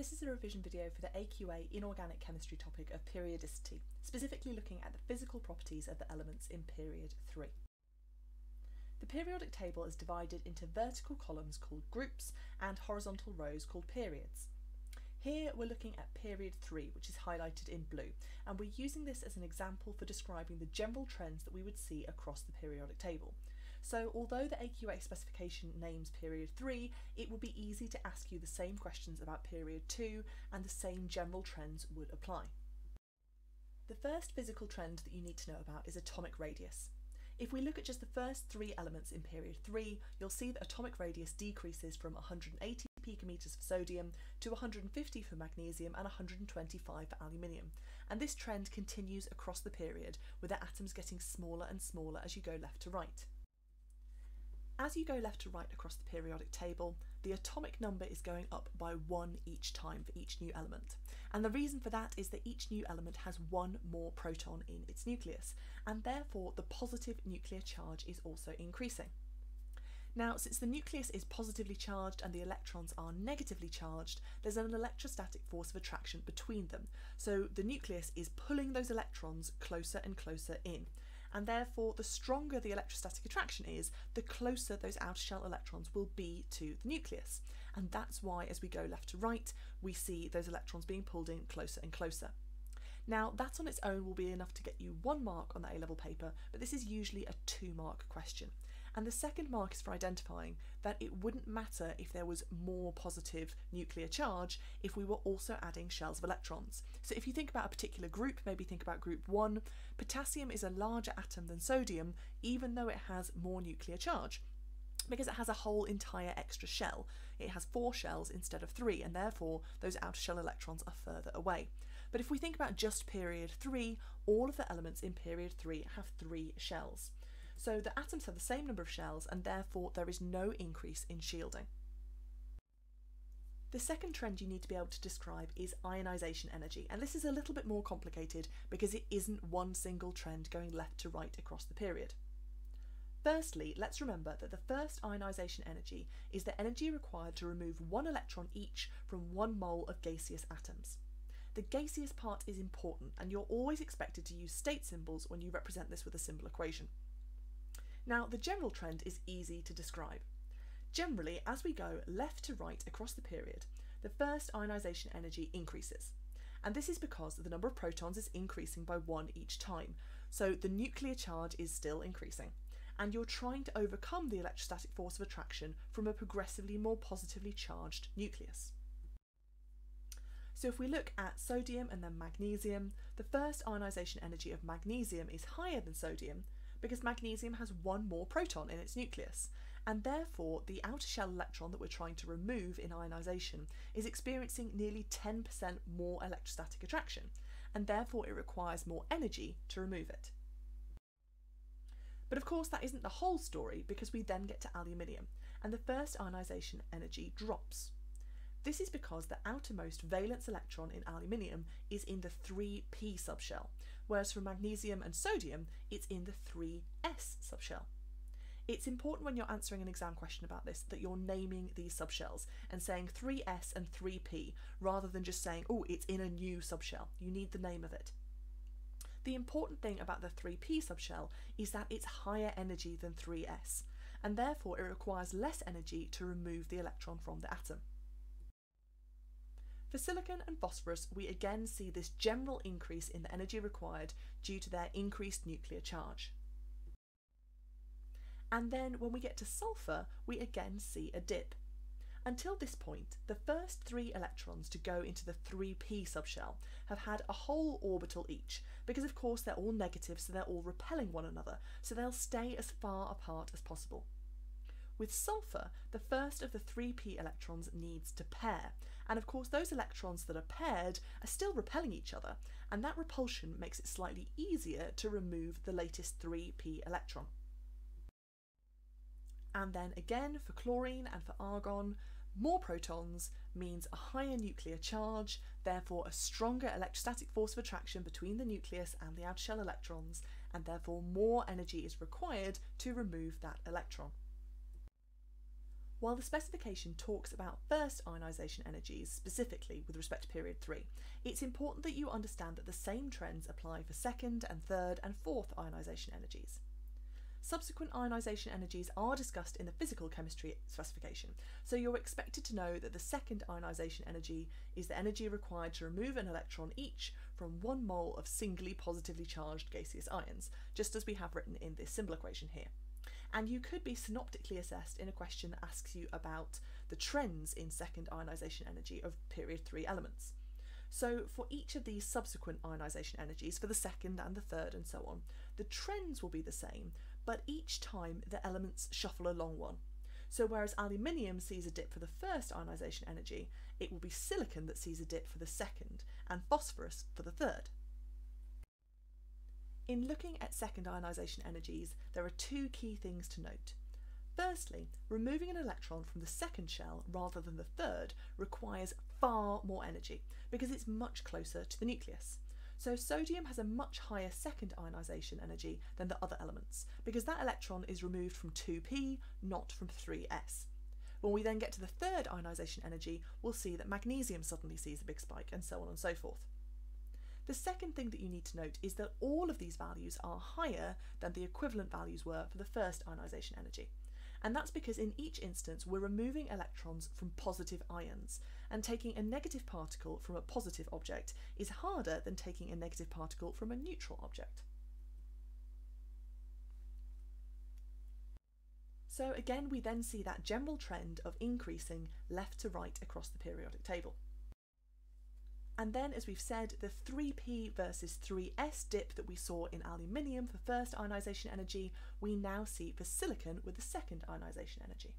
This is a revision video for the AQA inorganic chemistry topic of periodicity, specifically looking at the physical properties of the elements in period 3. The periodic table is divided into vertical columns called groups and horizontal rows called periods. Here we're looking at period 3, which is highlighted in blue, and we're using this as an example for describing the general trends that we would see across the periodic table. So although the AQA specification names period 3, it would be easy to ask you the same questions about period 2 and the same general trends would apply. The first physical trend that you need to know about is atomic radius. If we look at just the first three elements in period 3, you'll see that atomic radius decreases from 180 picometers for sodium to 150 for magnesium and 125 for aluminium. And this trend continues across the period, with the atoms getting smaller and smaller as you go left to right. As you go left to right across the periodic table, the atomic number is going up by one each time for each new element. And the reason for that is that each new element has one more proton in its nucleus, and therefore the positive nuclear charge is also increasing. Now, since the nucleus is positively charged and the electrons are negatively charged, there's an electrostatic force of attraction between them. So the nucleus is pulling those electrons closer and closer in and therefore the stronger the electrostatic attraction is, the closer those outer shell electrons will be to the nucleus. And that's why as we go left to right, we see those electrons being pulled in closer and closer. Now, that on its own will be enough to get you one mark on the A-level paper, but this is usually a two mark question. And the second mark is for identifying that it wouldn't matter if there was more positive nuclear charge if we were also adding shells of electrons. So if you think about a particular group, maybe think about group 1, potassium is a larger atom than sodium, even though it has more nuclear charge because it has a whole entire extra shell. It has four shells instead of three, and therefore those outer shell electrons are further away. But if we think about just period three, all of the elements in period three have three shells. So the atoms have the same number of shells, and therefore there is no increase in shielding. The second trend you need to be able to describe is ionisation energy, and this is a little bit more complicated because it isn't one single trend going left to right across the period. Firstly, let's remember that the first ionisation energy is the energy required to remove one electron each from one mole of gaseous atoms. The gaseous part is important and you're always expected to use state symbols when you represent this with a symbol equation. Now, the general trend is easy to describe. Generally, as we go left to right across the period, the first ionisation energy increases. And this is because the number of protons is increasing by one each time, so the nuclear charge is still increasing and you're trying to overcome the electrostatic force of attraction from a progressively more positively charged nucleus. So if we look at sodium and then magnesium, the first ionisation energy of magnesium is higher than sodium because magnesium has one more proton in its nucleus, and therefore the outer shell electron that we're trying to remove in ionisation is experiencing nearly 10% more electrostatic attraction, and therefore it requires more energy to remove it. But of course, that isn't the whole story because we then get to aluminium, and the first ionisation energy drops. This is because the outermost valence electron in aluminium is in the 3p subshell, whereas for magnesium and sodium, it's in the 3s subshell. It's important when you're answering an exam question about this that you're naming these subshells and saying 3s and 3p rather than just saying, oh, it's in a new subshell. You need the name of it. The important thing about the 3p subshell is that it's higher energy than 3s, and therefore it requires less energy to remove the electron from the atom. For silicon and phosphorus, we again see this general increase in the energy required due to their increased nuclear charge. And then when we get to sulfur, we again see a dip. Until this point, the first three electrons to go into the 3p subshell have had a whole orbital each, because of course they're all negative, so they're all repelling one another, so they'll stay as far apart as possible. With sulfur, the first of the 3p electrons needs to pair, and of course those electrons that are paired are still repelling each other, and that repulsion makes it slightly easier to remove the latest 3p electron. And then again for chlorine and for argon, more protons means a higher nuclear charge, therefore a stronger electrostatic force of attraction between the nucleus and the outer shell electrons, and therefore more energy is required to remove that electron. While the specification talks about first ionisation energies specifically with respect to period 3, it's important that you understand that the same trends apply for second and third and fourth ionisation energies. Subsequent ionisation energies are discussed in the physical chemistry specification, so you're expected to know that the second ionisation energy is the energy required to remove an electron each from one mole of singly positively charged gaseous ions, just as we have written in this symbol equation here and you could be synoptically assessed in a question that asks you about the trends in second ionisation energy of period 3 elements. So for each of these subsequent ionisation energies, for the second and the third and so on, the trends will be the same, but each time the elements shuffle along one. So whereas aluminium sees a dip for the first ionisation energy, it will be silicon that sees a dip for the second, and phosphorus for the third. In looking at second ionisation energies, there are two key things to note. Firstly, removing an electron from the second shell rather than the third requires far more energy because it's much closer to the nucleus. So sodium has a much higher second ionisation energy than the other elements because that electron is removed from 2p, not from 3s. When we then get to the third ionisation energy, we'll see that magnesium suddenly sees a big spike and so on and so forth. The second thing that you need to note is that all of these values are higher than the equivalent values were for the first ionisation energy. And that's because in each instance we're removing electrons from positive ions, and taking a negative particle from a positive object is harder than taking a negative particle from a neutral object. So again we then see that general trend of increasing left to right across the periodic table. And then, as we've said, the 3p versus 3s dip that we saw in aluminium for first ionisation energy, we now see for silicon with the second ionisation energy.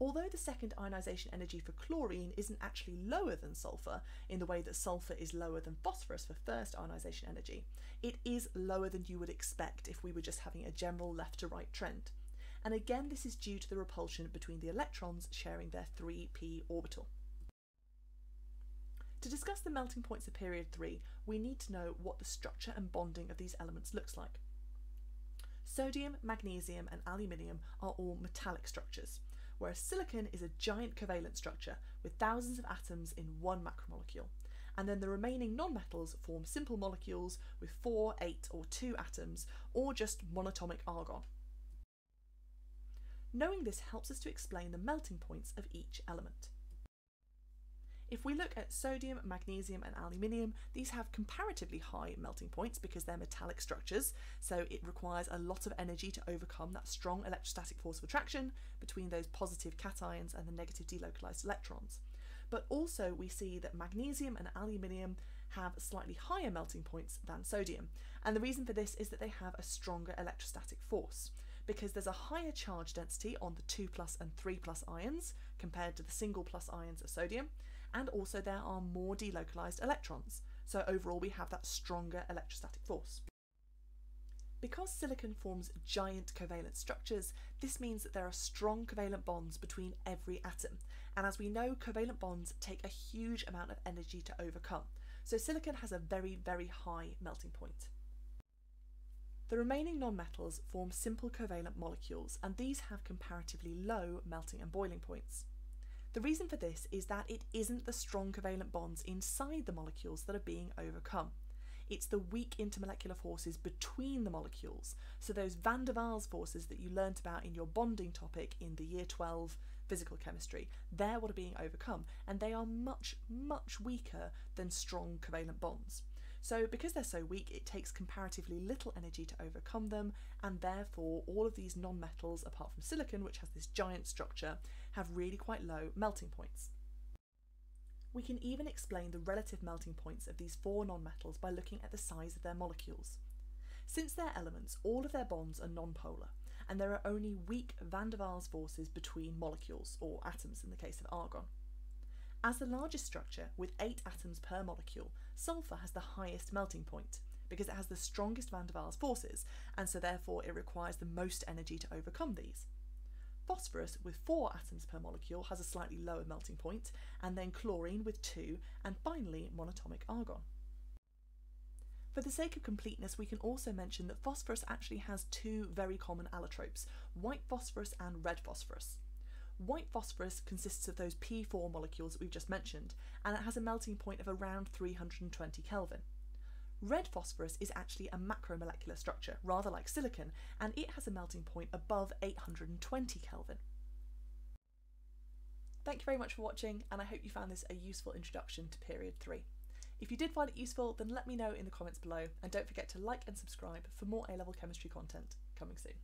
Although the second ionisation energy for chlorine isn't actually lower than sulphur in the way that sulphur is lower than phosphorus for first ionisation energy, it is lower than you would expect if we were just having a general left to right trend. And again, this is due to the repulsion between the electrons sharing their 3p orbital. To discuss the melting points of period 3, we need to know what the structure and bonding of these elements looks like. Sodium, magnesium and aluminium are all metallic structures, whereas silicon is a giant covalent structure with thousands of atoms in one macromolecule. And then the remaining nonmetals form simple molecules with 4, 8 or 2 atoms, or just monatomic argon. Knowing this helps us to explain the melting points of each element. If we look at sodium, magnesium and aluminium, these have comparatively high melting points because they're metallic structures, so it requires a lot of energy to overcome that strong electrostatic force of attraction between those positive cations and the negative delocalized electrons. But also we see that magnesium and aluminium have slightly higher melting points than sodium, and the reason for this is that they have a stronger electrostatic force because there's a higher charge density on the 2 plus and 3 plus ions compared to the single plus ions of sodium, and also there are more delocalized electrons, so overall we have that stronger electrostatic force. Because silicon forms giant covalent structures, this means that there are strong covalent bonds between every atom, and as we know, covalent bonds take a huge amount of energy to overcome, so silicon has a very, very high melting point. The remaining nonmetals form simple covalent molecules, and these have comparatively low melting and boiling points. The reason for this is that it isn't the strong covalent bonds inside the molecules that are being overcome. It's the weak intermolecular forces between the molecules. So those van der Waals forces that you learnt about in your bonding topic in the year 12 physical chemistry, they're what are being overcome and they are much, much weaker than strong covalent bonds. So, because they're so weak, it takes comparatively little energy to overcome them, and therefore, all of these nonmetals, apart from silicon, which has this giant structure, have really quite low melting points. We can even explain the relative melting points of these four nonmetals by looking at the size of their molecules. Since they're elements, all of their bonds are nonpolar, and there are only weak van der Waals forces between molecules, or atoms in the case of argon. As the largest structure, with 8 atoms per molecule, sulphur has the highest melting point because it has the strongest van der Waals forces, and so therefore it requires the most energy to overcome these. Phosphorus, with 4 atoms per molecule, has a slightly lower melting point, and then chlorine with 2, and finally monatomic argon. For the sake of completeness, we can also mention that phosphorus actually has two very common allotropes, white phosphorus and red phosphorus. White phosphorus consists of those P4 molecules that we've just mentioned, and it has a melting point of around 320 Kelvin. Red phosphorus is actually a macromolecular structure, rather like silicon, and it has a melting point above 820 Kelvin. Thank you very much for watching, and I hope you found this a useful introduction to period 3. If you did find it useful, then let me know in the comments below, and don't forget to like and subscribe for more A-level chemistry content coming soon.